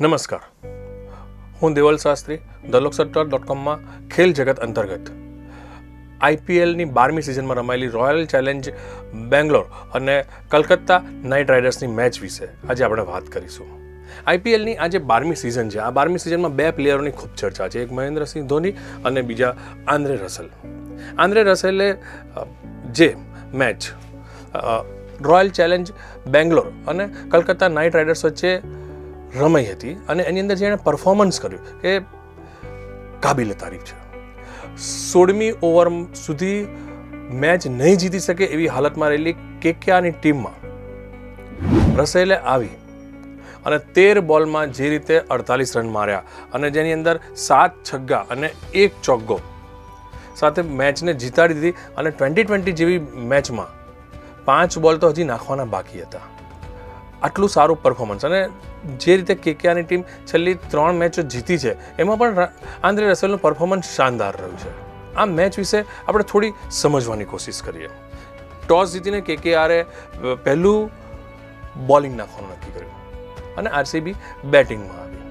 નમસ્કાર. હું Deval Shastri the Loksatta dot કોમમાં ખેલ જગત અંતર્ગત. આઈપીએલની બારમી સિઝનમાં રમાયેલી રોયલ ચેલેન્જ બેંગ્લોર અને કલકત્તા નાઇટ રાઇડર્સની મેચ વિશે આજે આપણે વાત કરીશું. આઈપીએલની આજે બારમી સિઝન છે. આ બારમી સિઝનમાં બે પ્લેયરોની ખૂબ ચર્ચા છે. એક મહેન્દ્રસિંહ ધોની અને બીજા આંદ્રે રસેલ. આંદ્રે રસેલે જે મેચ રોયલ ચેલેન્જ બેંગ્લોર અને કલકત્તા નાઇટ રાઇડર્સ વચ્ચે રમાઈ હતી અને એની અંદર જે એણે પરફોર્મન્સ કર્યું એ કાબિલે તારીફ છે. સોળમી ઓવર સુધી મેચ નહીં જીતી શકે એવી હાલતમાં રહેલી કેકેઆની ટીમમાં રસેલે આવી અને તેર બોલમાં જે રીતે અડતાલીસ રન માર્યા અને જેની અંદર સાત છગ્ગા અને એક ચોગ્ગો સાથે મેચને જીતાડી દીધી અને ટ્વેન્ટી ટ્વેન્ટી જેવી મેચમાં પાંચ બોલ તો હજી નાખવાના બાકી હતા. આટલું સારું પરફોર્મન્સ અને જે રીતે કેકેઆરની ટીમ છેલ્લી ત્રણ મેચો જીતી છે, એમાં પણ આંદ્રે રસેલનું પરફોર્મન્સ શાનદાર રહ્યું છે. આ મેચ વિશે આપણે થોડી સમજવાની કોશિશ કરીએ. ટોસ જીતીને કેકેઆરે પહેલું બોલિંગ નાખવાનું નક્કી કર્યું. અને આરસીબી બેટિંગમાં આવી.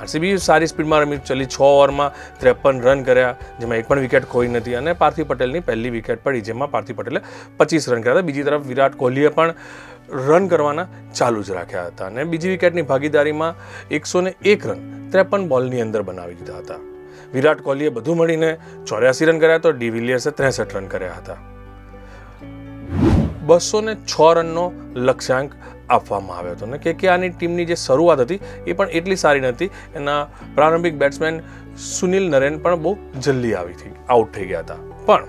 આરસીબી સારી સ્પીડમાં રમી ચલી છ ઓવરમાં ત્રેપન રન કર્યા, જેમાં એક પણ વિકેટ ખોઈ નથી. અને પાર્થિવ પટેલની પહેલી વિકેટ પડી, જેમાં પાર્થિવ પટેલે પચીસ રન કર્યા હતા. બીજી તરફ વિરાટ કોહલીએ પણ રન કરવાના ચાલુ જ રાખ્યા હતા અને બીજી વિકેટની ભાગીદારીમાં એકસો ને એક રન ત્રેપન બોલની અંદર બનાવી દીધા હતા. વિરાટ કોહલીએ બધું મળીને ચોર્યાસી રન કર્યા તો ડિવિલિયર્સે ત્રેસઠ રન કર્યા હતા. બસો ને છ રનનો લક્ષ્યાંક આપવામાં આવ્યો હતો અને કે કે આની ટીમની જે શરૂઆત હતી એ પણ એટલી સારી નથી એના પ્રારંભિક બેટ્સમેન સુનિલ નરેન પણ બહુ જલ્દી આવી હતી આઉટ થઈ ગયા હતા. પણ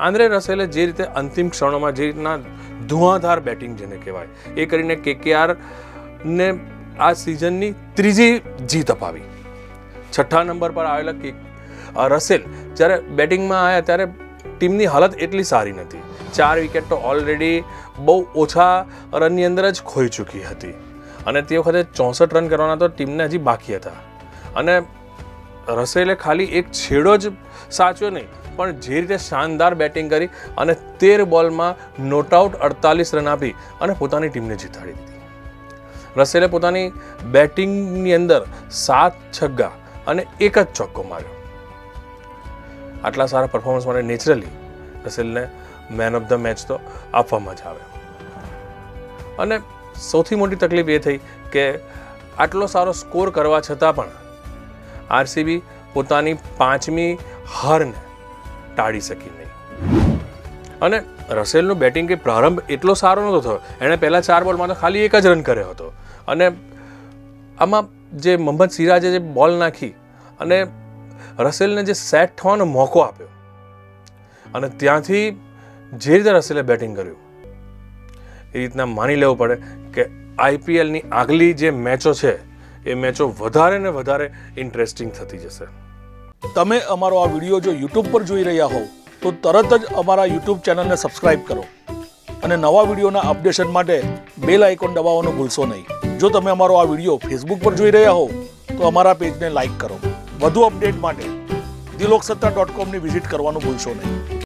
આંદ્રે રસેલે જે રીતે અંતિમ ક્ષણોમાં જે રીતના ધુઆધાર બેટિંગ જેને કહેવાય. એ કરીને કેકેઆર ને આ સિઝનની ત્રીજી જીત અપાવી. છઠ્ઠા નંબર પર આવેલા કે રસેલ જ્યારે બેટિંગમાં આવ્યા ત્યારે ટીમની હાલત એટલી સારી નથી. ચાર વિકેટ તો ઓલરેડી બહુ ઓછા રનની અંદર જ ખોઈ ચૂકી હતી. અને તે વખતે ચોસઠ રન કરવાના તો ટીમને હજી બાકી હતા. અને રસેલે ખાલી એક છેડો જ સાચ્યો નહીં, પણ જે રીતે શાનદાર બેટિંગ કરી અને તેર બોલમાં નોટ આઉટ અડતાલીસ રન આપી અને પોતાની ટીમને જીતાડી દીધી. રસેલે પોતાની બેટિંગની અંદર સાત છગ્ગા અને એક જ ચોક્કો માર્યો. આટલા સારા પરફોર્મન્સ માટે નેચરલી રસેલને મેન ઓફ ધ મેચ તો આપવામાં જ આવે. અને સૌથી મોટી તકલીફ એ થઈ કે આટલો સારો સ્કોર કરવા છતાં પણ આરસીબી પોતાની પાંચમી હારને ટાળી શકી નહીં. અને રસેલનું બેટિંગ કે પ્રારંભ એટલો સારો નહોતો થયો. એણે પહેલાં ચાર બોલમાં તો ખાલી એક જ રન કર્યો હતો. અને આમાં જે મોહમ્મદ સિરાજે જે બોલ નાખી અને રસેલને જે સેટ થવાનો મોકો આપ્યો અને ત્યાંથી જે રીતે રસેલે બેટિંગ કર્યું, એ રીતના માની લેવું પડે કે આઈપીએલની આગલી જે મેચો છે એ મેચો વધારે ને વધારે ઇન્ટરેસ્ટિંગ થતી જશે. તમે અમારો આ વીડિયો જો યુટ્યુબ પર જોઈ રહ્યા હોવ, તો તરત જ અમારા યુટ્યુબ ચેનલને સબસ્ક્રાઇબ કરો અને નવા વિડીયોના અપડેશન માટે બેલ આઇકોન દબાવવાનું ભૂલશો નહીં. જો તમે અમારો આ વીડિયો ફેસબુક પર જોઈ રહ્યા હોવ, તો અમારા પેજને લાઇક કરો. વધુ અપડેટ માટે દિલોકસત્તા ડોટ કોમની વિઝિટ કરવાનું ભૂલશો નહીં.